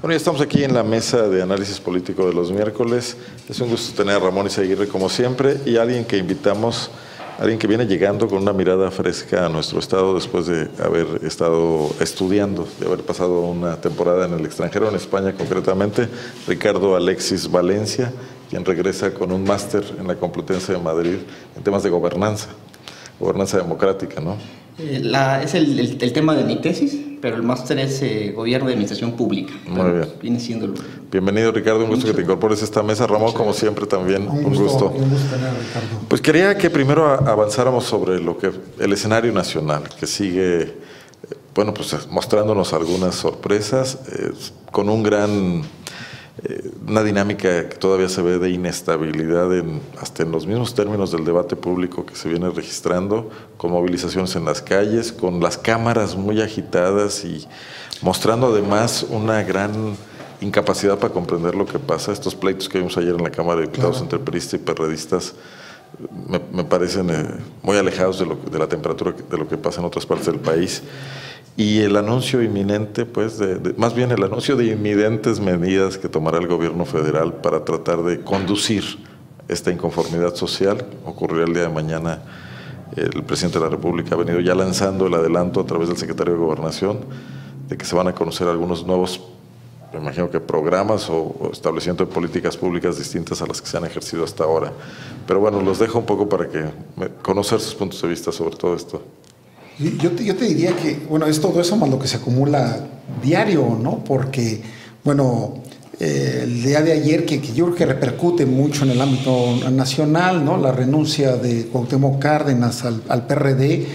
Bueno, ya estamos aquí en la mesa de análisis político de los miércoles. Es un gusto tener a Ramón Isaguirre como siempre y alguien que invitamos, alguien que viene llegando con una mirada fresca a nuestro estado después de haber estado estudiando, de haber pasado una temporada en el extranjero, en España concretamente, Ricardo Alexis Valencia, quien regresa con un máster en la Complutense de Madrid en temas de gobernanza, gobernanza democrática, ¿no? Eh, es el, tema de mi tesis, pero el máster es eh, Gobierno de Administración Pública. Muy bien. Viene siendo lo... Bienvenido, Ricardo. Un gusto que te incorpores a esta mesa. Ramón, como siempre, también un, un gusto. Un gusto tener, Ricardo. Pues quería que primero avanzáramos sobre lo que el escenario nacional, que sigue, bueno, pues mostrándonos algunas sorpresas, eh, con un gran una dinámica que todavía se ve de inestabilidad en, hasta en los mismos términos del debate público que se viene registrando, con movilizaciones en las calles, con las cámaras muy agitadas y mostrando además una gran incapacidad para comprender lo que pasa. Estos pleitos que vimos ayer en la Cámara de Diputados claro. entre peristas y perredistas me, me parecen eh, muy alejados de, lo, de la temperatura de lo que pasa en otras partes del país y el anuncio inminente, pues, de, más bien el anuncio de inminentes medidas que tomará el gobierno federal para tratar de conducir esta inconformidad social. Ocurrirá el día de mañana. El presidente de la República ha venido ya lanzando el adelanto a través del secretario de Gobernación de que se van a conocer algunos nuevos, me imagino que programas o, o establecimiento de políticas públicas distintas a las que se han ejercido hasta ahora. Pero bueno, los dejo un poco para que conocer sus puntos de vista sobre todo esto. Yo te, yo te, diría que, bueno, es todo eso más lo que se acumula diario, ¿no? Porque, bueno, eh, el día de ayer, que, que, yo creo que repercute mucho en el ámbito nacional, ¿no? La renuncia de Cuauhtémoc Cárdenas al, PRD,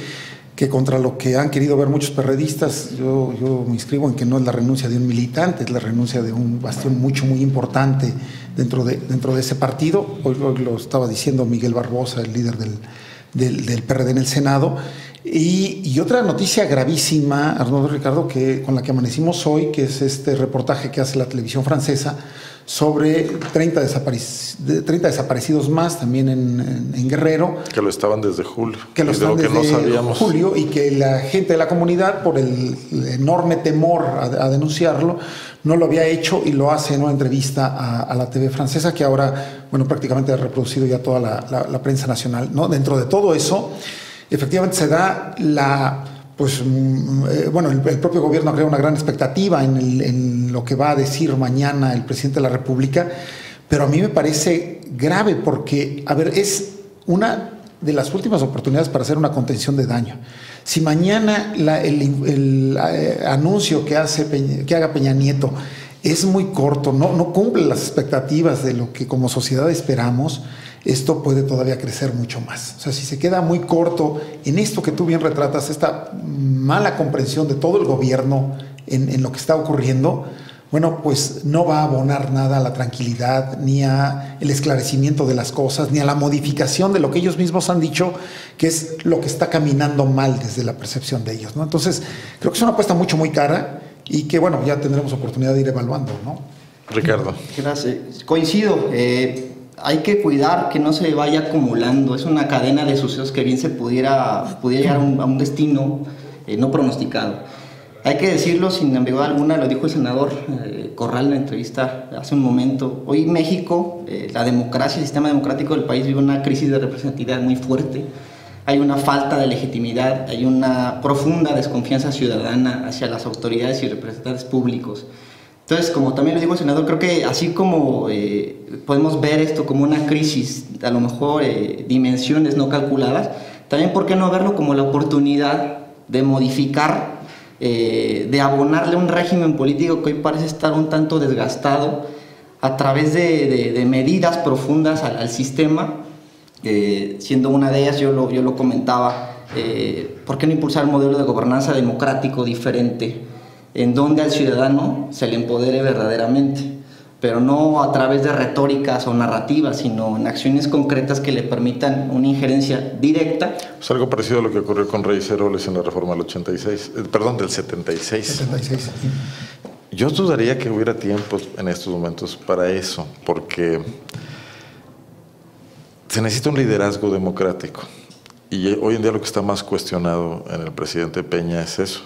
que contra lo que han querido ver muchos perredistas, yo, yo me inscribo en que no es la renuncia de un militante, es la renuncia de un bastión mucho, muy importante dentro de, dentro de ese partido. Hoy, lo estaba diciendo Miguel Barbosa, el líder del, del PRD en el Senado. Y, y, otra noticia gravísima, Arnoldo Ricardo, que, con la que amanecimos hoy, que es este reportaje que hace la televisión francesa sobre 30, desaparec 30 desaparecidos más también en, en, en, Guerrero. Que lo estaban desde julio. Que lo estaban de desde que no sabíamos. julio y que la gente de la comunidad, por el, el enorme temor a, a, denunciarlo, no lo había hecho y lo hace en una entrevista a, a, la TV francesa, que ahora, bueno, prácticamente ha reproducido ya toda la, la, la prensa nacional. ¿no? Dentro de todo eso efectivamente se da la, pues, eh, bueno, el, propio gobierno crea una gran expectativa en, lo que va a decir mañana el presidente de la República, pero a mí me parece grave porque, a ver, es una de las últimas oportunidades para hacer una contención de daño. Si mañana el, eh, anuncio que, hace que haga Peña Nieto es muy corto, no cumple las expectativas de lo que como sociedad esperamos, esto puede todavía crecer mucho más. O sea, si se queda muy corto en esto que tú bien retratas, esta mala comprensión de todo el gobierno en, en lo que está ocurriendo, bueno, pues no va a abonar nada a la tranquilidad, ni a el esclarecimiento de las cosas, ni a la modificación de lo que ellos mismos han dicho, que es lo que está caminando mal desde la percepción de ellos, ¿no? Entonces, creo que es una apuesta mucho, muy cara y que, bueno, ya tendremos oportunidad de ir evaluando, ¿no? Ricardo. Gracias. Coincido. Eh, hay que cuidar que no se vaya acumulando. Es una cadena de sucesos que bien se pudiera, pudiera llegar a un, destino eh, no pronosticado. Hay que decirlo sin ambigüedad alguna, lo dijo el senador eh, Corral en la entrevista hace un momento. Hoy México, eh, la democracia, el sistema democrático del país vive una crisis de representatividad muy fuerte. Hay una falta de legitimidad, hay una profunda desconfianza ciudadana hacia las autoridades y representantes públicos. Entonces, como también lo dijo el senador, creo que así como eh, podemos ver esto como una crisis, a lo mejor eh, dimensiones no calculadas, también por qué no verlo como la oportunidad de modificar, eh, de abonarle un régimen político que hoy parece estar un tanto desgastado a través de, de, de medidas profundas al, al sistema, eh, siendo una de ellas, yo lo, yo lo comentaba, eh, ¿por qué no impulsar un modelo de gobernanza democrático diferente? En donde al ciudadano se le empodere verdaderamente, pero no a través de retóricas o narrativas, sino en acciones concretas que le permitan una injerencia directa. Pues algo parecido a lo que ocurrió con Reyes Heroles en la reforma del 86, eh, perdón, del 76. 76. Sí. Yo dudaría que hubiera tiempo en estos momentos para eso, porque se necesita un liderazgo democrático. Y hoy en día lo que está más cuestionado en el presidente Peña es eso,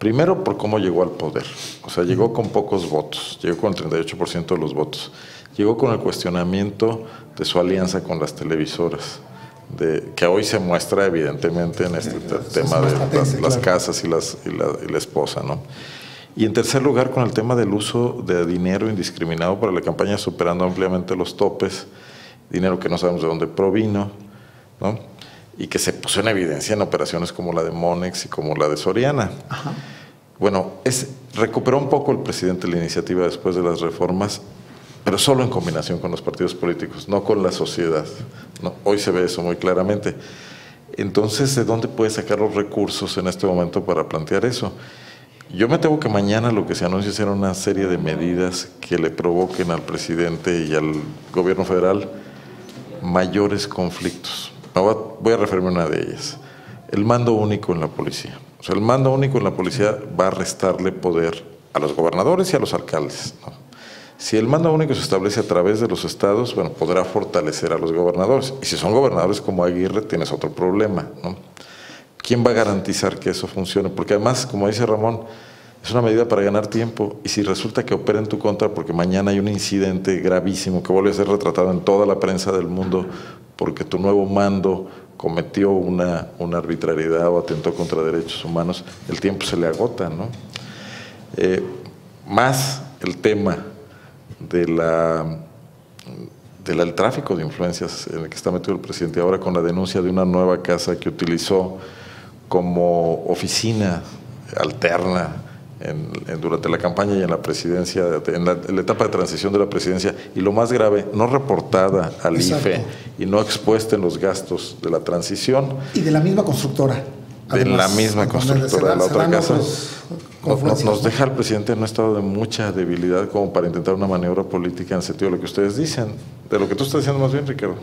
Primero por cómo llegó al poder. O sea, llegó con pocos votos, llegó con el 38% de los votos. Llegó con el cuestionamiento de su alianza con las televisoras, de, que hoy se muestra evidentemente en este tema de las, casas y, las, y, la, y la esposa, ¿no? Y en tercer lugar, con el tema del uso de dinero indiscriminado para la campaña, superando ampliamente los topes, dinero que no sabemos de dónde provino, ¿no? Y que se puso en evidencia en operaciones como la de Monex y como la de Soriana. Bueno, es, recuperó un poco el presidente la iniciativa después de las reformas, pero solo en combinación con los partidos políticos, no con la sociedad. No, hoy se ve eso muy claramente. Entonces, ¿de dónde puede sacar los recursos en este momento para plantear eso? Yo me temo que mañana lo que se anuncia será una serie de medidas que le provoquen al presidente y al gobierno federal mayores conflictos. Voy a referirme a una de ellas. El mando único en la policía. O sea, el mando único en la policía va a restarle poder a los gobernadores y a los alcaldes. Si el mando único se establece a través de los estados, bueno, podrá fortalecer a los gobernadores. Y si son gobernadores como Aguirre, tienes otro problema. ¿no? ¿quién va a garantizar que eso funcione? Porque además, como dice Ramón, es una medida para ganar tiempo y si resulta que opera en tu contra porque mañana hay un incidente gravísimo que vuelve a ser retratado en toda la prensa del mundo porque tu nuevo mando cometió una, una arbitrariedad o atentó contra derechos humanos, el tiempo se le agota, ¿no? Eh, más el tema de la del tráfico de influencias en el que está metido el presidente ahora con la denuncia de una nueva casa que utilizó como oficina alterna durante la campaña y en la presidencia, en la, etapa de transición de la presidencia, y lo más grave, no reportada al IFE y no expuesta en los gastos de la transición. Y de la misma constructora. De la misma constructora de la otra casa. Nos, deja el presidente en un estado de mucha debilidad como para intentar una maniobra política en el sentido de lo que ustedes dicen, de lo que tú estás diciendo más bien, Ricardo.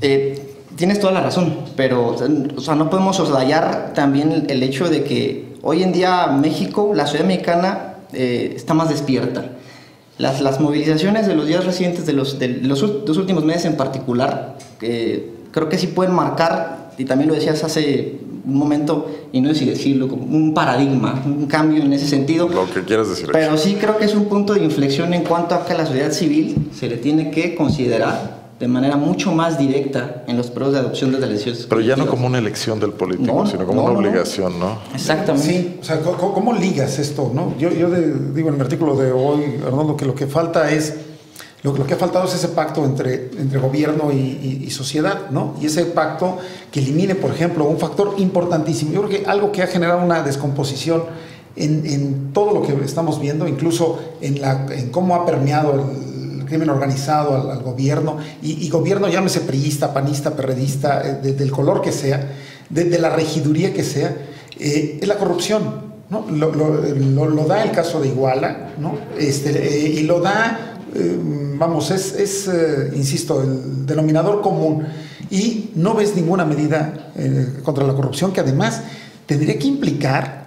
Eh, Tienes toda la razón, pero o sea, no podemos soslayar también el hecho de que hoy en día México, la ciudad mexicana, eh, está más despierta. Las, las, movilizaciones de los días recientes, de los, de los dos últimos meses en particular, creo que sí pueden marcar, y también lo decías hace un momento, y no sé si decirlo, como un paradigma, un cambio en ese sentido. Lo que quieras decir. Pero sí creo que es un punto de inflexión en cuanto a que a la sociedad civil se le tiene que considerar de manera mucho más directa en los periodos de adopción de decisiones. Pero ya no como una elección del político, sino como una obligación, ¿no? Exactamente. Sí, o sea, ¿cómo, ligas esto? No? Yo, yo digo en mi artículo de hoy, Arnoldo, que lo que falta es, lo, lo que ha faltado es ese pacto entre, entre gobierno y, sociedad, ¿no? Y ese pacto que elimine, por ejemplo, un factor importantísimo. Yo creo que algo que ha generado una descomposición en, en todo lo que estamos viendo, incluso en, la, en cómo ha permeado el crimen organizado, al, gobierno, y, gobierno llámese priista, panista, perredista, eh, del color que sea, de, la regiduría que sea, eh, es la corrupción. ¿no? Lo, da el caso de Iguala, ¿no? este, eh, y lo da, vamos, es, es insisto, el denominador común. Y no ves ninguna medida contra la corrupción que además tendría que implicar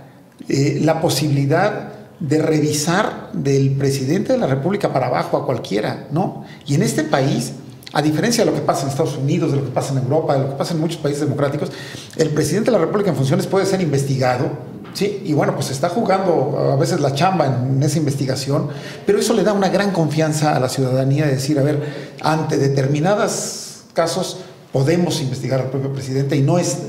la posibilidad de revisar del presidente de la República para abajo a cualquiera, ¿no? Y en este país, a diferencia de lo que pasa en Estados Unidos, de lo que pasa en Europa, de lo que pasa en muchos países democráticos, el presidente de la República en funciones puede ser investigado, ¿sí? Y bueno, pues está jugando a veces la chamba en esa investigación, pero eso le da una gran confianza a la ciudadanía de decir, a ver, ante determinados casos podemos investigar al propio presidente y no es,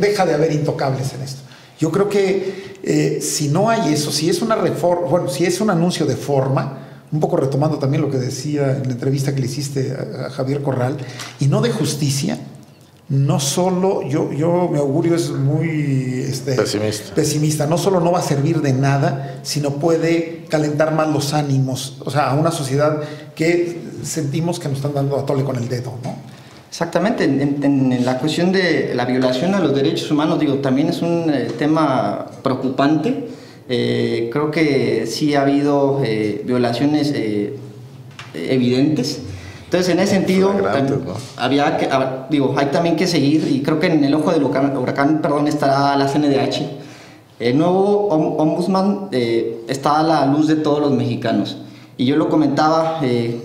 deja de haber intocables en esto. Yo creo que eh, si no hay eso, si es una reforma, bueno, si es un anuncio de forma, un poco retomando también lo que decía en la entrevista que le hiciste a, Javier Corral, y no de justicia, no solo, yo, yo mi augurio es muy este, pesimista. pesimista, no solo no va a servir de nada, sino puede calentar más los ánimos, o sea, a una sociedad que sentimos que nos están dando a tole con el dedo, ¿no? Exactamente, en, la cuestión de la violación a los derechos humanos, digo, también es un eh, tema preocupante. Eh, creo que sí ha habido eh, violaciones evidentes. Entonces, en ese sentido, había que, digo, hay también que seguir, y creo que en el ojo del huracán, perdón, estará la CNDH. El nuevo ombudsman está a la luz de todos los mexicanos. Y yo lo comentaba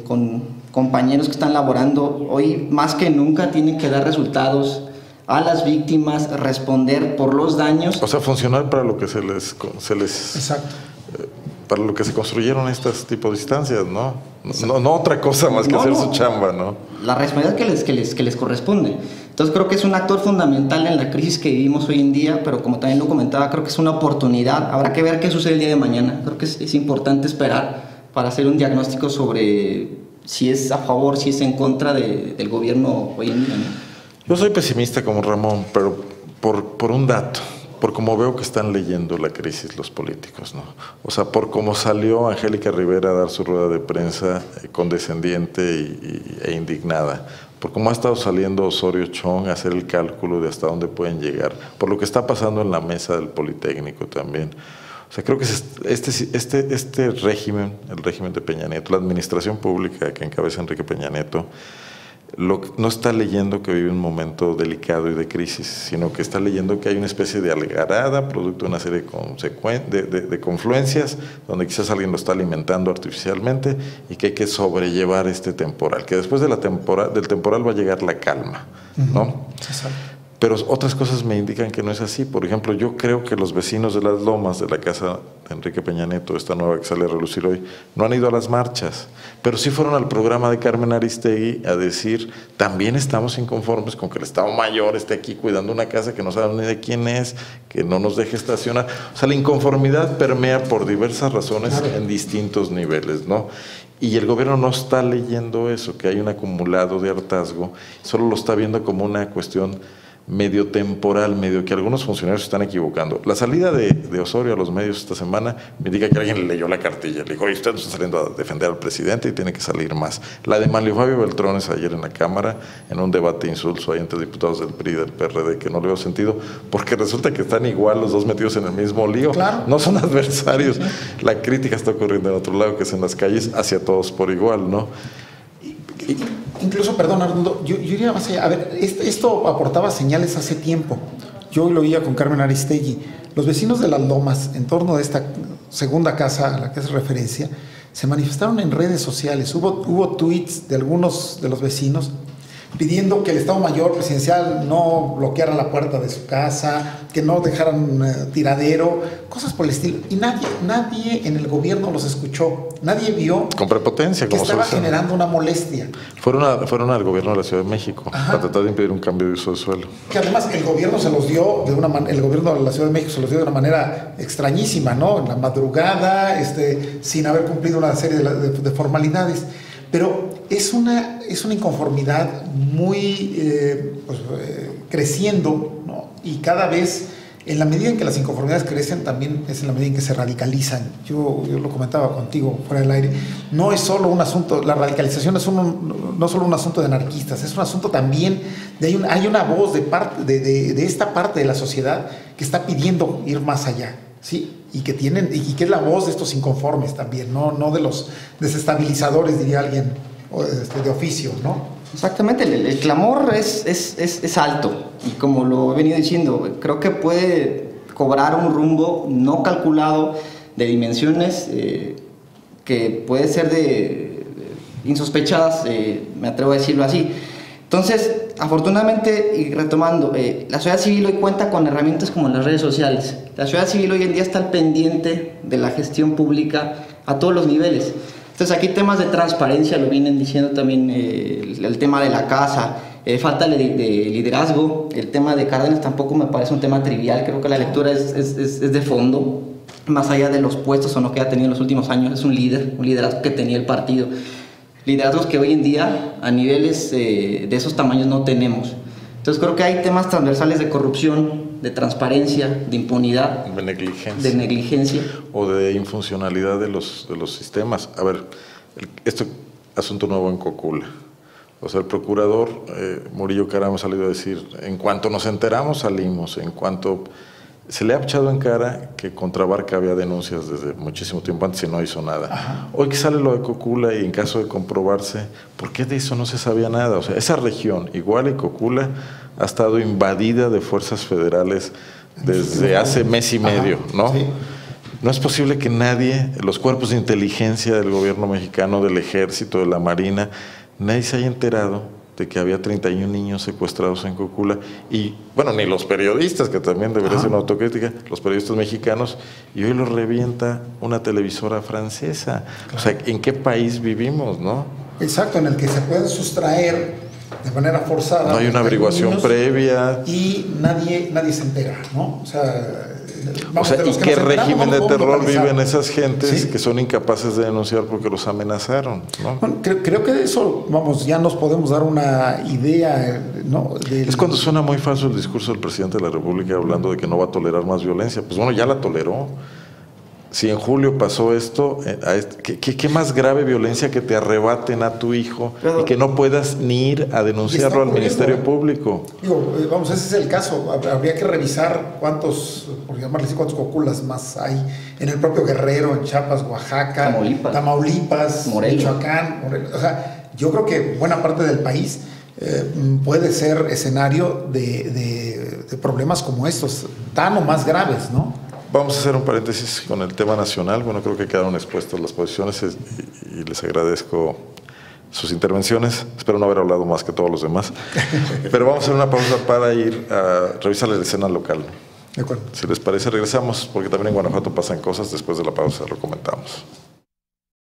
con compañeros que están laborando, hoy más que nunca tienen que dar resultados a las víctimas, responder por los daños. O sea, funcionar para lo que se les... Se les Exacto. Eh, para lo que se construyeron estas tipo de instancias, ¿no? No, no otra cosa más que hacer su chamba, ¿no? La responsabilidad que les, que, les, que les corresponde. Entonces creo que es un actor fundamental en la crisis que vivimos hoy en día, pero como también lo comentaba, creo que es una oportunidad. Habrá que ver qué sucede el día de mañana. Creo que es, es importante esperar para hacer un diagnóstico sobre si es a favor, si es en contra de, del gobierno hoy en día. Yo soy pesimista como Ramón, pero por, por un dato por cómo veo que están leyendo la crisis los políticos, ¿no? O sea, por cómo salió Angélica Rivera a dar su rueda de prensa eh, condescendiente y, e indignada, por cómo ha estado saliendo Osorio Chong a hacer el cálculo de hasta dónde pueden llegar, por lo que está pasando en la mesa del Politécnico también. O sea, creo que este, este, este régimen, el régimen de Peña Nieto, la administración pública que encabeza Enrique Peña Nieto, no está leyendo que vive un momento delicado y de crisis, sino que está leyendo que hay una especie de algarada, producto de una serie de, confluencias, donde quizás alguien lo está alimentando artificialmente y que hay que sobrellevar este temporal, que después de la del temporal va a llegar la calma, ¿no? Pero otras cosas me indican que no es así. Por ejemplo, yo creo que los vecinos de las lomas de la casa de Enrique Peña Neto, esta nueva que sale a relucir hoy, no han ido a las marchas, pero sí fueron al programa de Carmen Aristegui a decir, también estamos inconformes con que el Estado Mayor esté aquí cuidando una casa que no saben ni de quién es, que no nos deje estacionar. O sea, la inconformidad permea por diversas razones en distintos niveles, ¿no? Y el gobierno no está leyendo eso, que hay un acumulado de hartazgo, solo lo está viendo como una cuestión medio temporal, medio que algunos funcionarios están equivocando. La salida de, de, Osorio a los medios esta semana me indica que alguien le leyó la cartilla. Le dijo, oye, usted está saliendo a defender al presidente y tiene que salir más. La de Manlio Fabio Beltrones ayer en la Cámara, en un debate insulso ahí entre diputados del PRI y del PRD, que no le veo sentido, porque resulta que están igual los dos metidos en el mismo lío. Claro. No son adversarios. La crítica está ocurriendo en otro lado, que es en las calles, hacia todos por igual, ¿no? Y, incluso, perdón, Arnoldo, yo, iría más allá. A ver, esto, esto, aportaba señales hace tiempo. Yo lo oía con Carmen Aristegui. Los vecinos de las Lomas, en torno de esta segunda casa a la que hace referencia, se manifestaron en redes sociales. Hubo tweets de algunos de los vecinos pidiendo que el Estado Mayor presidencial no bloqueara la puerta de su casa, que no dejaran uh, tiradero, cosas por el estilo. Y nadie, nadie en el gobierno los escuchó, nadie vio con prepotencia, que como estaba solución. generando una molestia. Fueron, a, fueron al gobierno de la Ciudad de México Ajá. para tratar de impedir un cambio de uso de suelo. Que además el gobierno se los dio de una el gobierno de la Ciudad de México se los dio de una manera extrañísima, ¿no? En la madrugada, este, sin haber cumplido una serie de, de, de formalidades. Pero es una, es una inconformidad muy eh, pues, eh, creciendo, ¿no? Y cada vez, en la medida en que las inconformidades crecen, también es en la medida en que se radicalizan. Yo, yo lo comentaba contigo fuera del aire. No es solo un asunto, la radicalización es un, no solo un asunto de anarquistas, es un asunto también de hay, un, hay una voz de, parte, de, de, de esta parte de la sociedad que está pidiendo ir más allá. ¿sí? y que tienen y que es la voz de estos inconformes también, no, no de los desestabilizadores, diría alguien este, de oficio, ¿no? Exactamente, el, el clamor es, es, es, es, alto y como lo he venido diciendo, creo que puede cobrar un rumbo no calculado de dimensiones eh, que puede ser de, insospechadas, eh, me atrevo a decirlo así. Entonces, afortunadamente, y retomando, eh, la sociedad civil hoy cuenta con herramientas como las redes sociales. La sociedad civil hoy en día está al pendiente de la gestión pública a todos los niveles. Entonces, aquí temas de transparencia, lo vienen diciendo también eh, el, el, tema de la casa, eh, falta de, de, liderazgo, el tema de Cárdenas tampoco me parece un tema trivial, creo que la lectura es, es, es de fondo, más allá de los puestos o no que ha tenido en los últimos años, es un líder, un liderazgo que tenía el partido liderazgos que hoy en día a niveles eh, de esos tamaños no tenemos. Entonces creo que hay temas transversales de corrupción, de transparencia, de impunidad, de negligencia, de negligencia. o de infuncionalidad de los, de los sistemas. A ver, el, este asunto nuevo en Cocula. O sea, el procurador eh, Murillo Caram ha salido a decir, en cuanto nos enteramos salimos, en cuanto se le ha echado en cara que contra Barca había denuncias desde muchísimo tiempo antes y no hizo nada. Ajá. Hoy que sale lo de Cocula y en caso de comprobarse, ¿por qué de eso no se sabía nada? O sea, esa región, igual y Cocula, ha estado invadida de fuerzas federales desde hace mes y medio, Ajá. ¿no? Sí. No es posible que nadie, los cuerpos de inteligencia del gobierno mexicano, del ejército, de la marina, nadie se haya enterado de que había 31 niños secuestrados en Cocula y bueno, ni los periodistas, que también debería ser una autocrítica, los periodistas mexicanos, y hoy los revienta una televisora francesa. O sea, ¿en qué país vivimos, no? Exacto, en el que se puede sustraer de manera forzada. No hay una averiguación previa. Y nadie, nadie se entera, ¿no? O sea, o sea, ¿y qué régimen de terror viven esas gentes que son incapaces de denunciar porque los amenazaron? creo, que de eso, vamos, ya nos podemos dar una idea. ¿no? Es cuando suena muy falso el discurso del presidente de la República hablando de que no va a tolerar más violencia. Pues bueno, ya la toleró si en julio pasó esto, eh, ¿qué, más grave violencia que te arrebaten a tu hijo y que no puedas ni ir a denunciarlo al Ministerio ¿eh? Público? Digo, eh, vamos, ese es el caso. Habría que revisar cuántos, por llamarle así, cuántos coculas más hay en el propio Guerrero, en Chiapas, Oaxaca, Tamaulipas, Michoacán. O sea, yo creo que buena parte del país puede ser escenario de, de problemas como estos, tan o más graves, ¿no? Vamos a hacer un paréntesis con el tema nacional. Bueno, creo que quedaron expuestas las posiciones y, les agradezco sus intervenciones. Espero no haber hablado más que todos los demás. Pero vamos a hacer una pausa para ir a revisar la escena local. De acuerdo. Si les parece, regresamos, porque también en Guanajuato pasan cosas. Después de la pausa lo comentamos.